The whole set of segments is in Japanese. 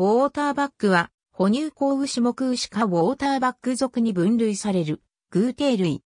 ウォーターバックは、哺乳項牛目牛かウォーターバック属に分類される、偶蹄類。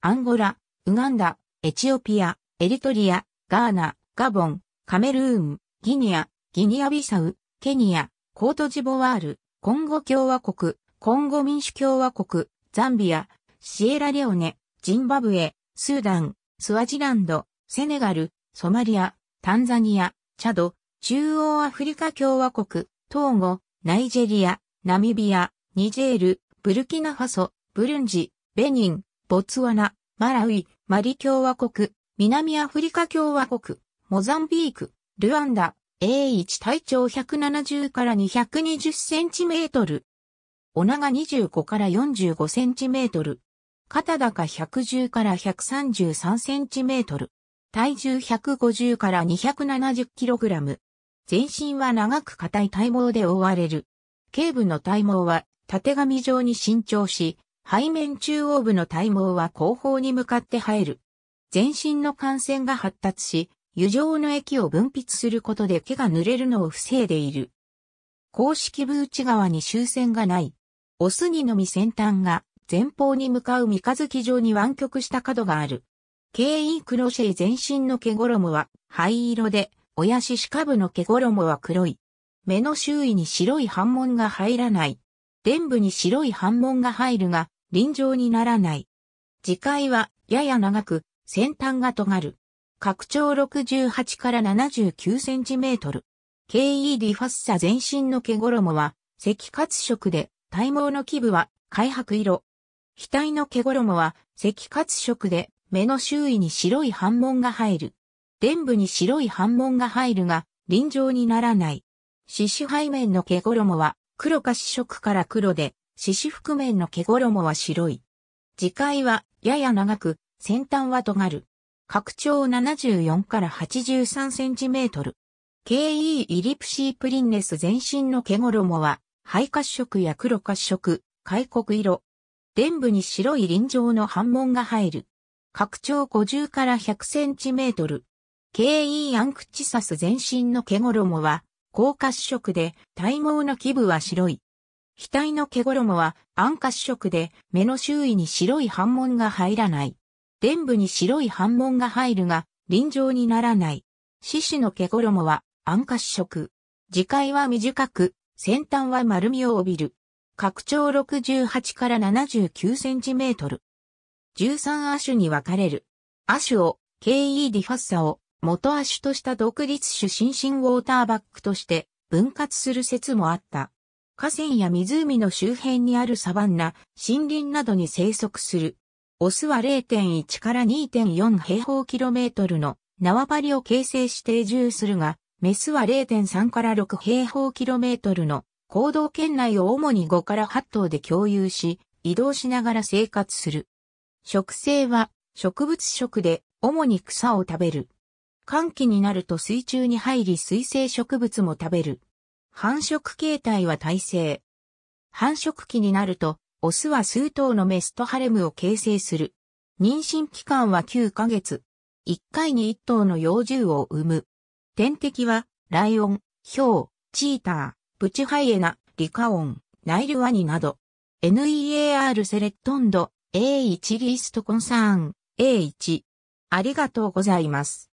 アンゴラ、ウガンダ、エチオピア、エリトリア、ガーナ、ガボン、カメルーン、ギニア、ギニアビサウ、ケニア、コートジボワール、コンゴ共和国、コンゴ民主共和国、ザンビア、シエラレオネ、ジンバブエ、スーダン、スワジランド、セネガル、ソマリア、タンザニア、チャド、中央アフリカ共和国、トーゴ、ナイジェリア、ナミビア、ニジェール、ブルキナファソ、ブルンジ、ベニン、ボツワナ、マラウイ、マリ共和国、南アフリカ共和国、モザンビーク、ルワンダ、A1 体長170から220センチメートル。お長25から45センチメートル。肩高110から133センチメートル。体重150から270キログラム。全身は長く硬い体毛で覆われる。頸部の体毛は縦紙状に伸長し、背面中央部の体毛は後方に向かって生える。全身の感染が発達し、油状の液を分泌することで毛が濡れるのを防いでいる。公式部内側に終線がない。オスにのみ先端が前方に向かう三日月状に湾曲した角がある。ケイクロシェイ全身の毛衣は灰色で、親獅子下部の毛衣は黒い。目の周囲に白い斑紋が入らない。伝部に白い斑紋が入るが、輪状にならない。次回はやや長く、先端が尖る。拡張68から79センチメートル。KED ファッサ全身の毛衣は赤褐色で体毛の基部は灰白色。額の毛衣は赤褐色で目の周囲に白い斑紋が入る。伝部に白い斑紋が入るが輪状にならない。獅子背面の毛衣は黒か紫色から黒で獅子覆面の毛衣は白い。次回はやや長く、先端は尖る。拡張74から83センチメートル。KE イリプシープリンネス全身の毛衣は、灰褐色や黒褐色、開国色。伝部に白い輪状の斑紋が入る。拡張50から100センチメートル。KE アンクチサス全身の毛衣は、高褐色で体毛の基部は白い。額の毛衣は暗褐色で目の周囲に白い斑紋が入らない。伝部に白い斑紋が入るが輪状にならない。獅子の毛衣は暗褐色。次回は短く、先端は丸みを帯びる。拡張68から79センチメートル。13亜種に分かれる。亜種を KE ディファッサを元亜種とした独立種新進ウォーターバックとして分割する説もあった。河川や湖の周辺にあるサバンナ、森林などに生息する。オスは0.1から2.4平方キロメートルの縄張りを形成し定住するが、メスは0.3から6平方キロメートルの行動圏内を主に5から8頭で共有し、移動しながら生活する。食性は植物食で主に草を食べる。寒気になると水中に入り水生植物も食べる。繁殖形態は耐性。繁殖期になると、オスは数頭のメスとハレムを形成する。妊娠期間は9ヶ月。1回に1頭の幼獣を産む。天敵は、ライオン、ヒョウ、チーター、プチハイエナ、リカオン、ナイルワニなど。NEAR セレットンド、A1 リストコンサーン、A1。ありがとうございます。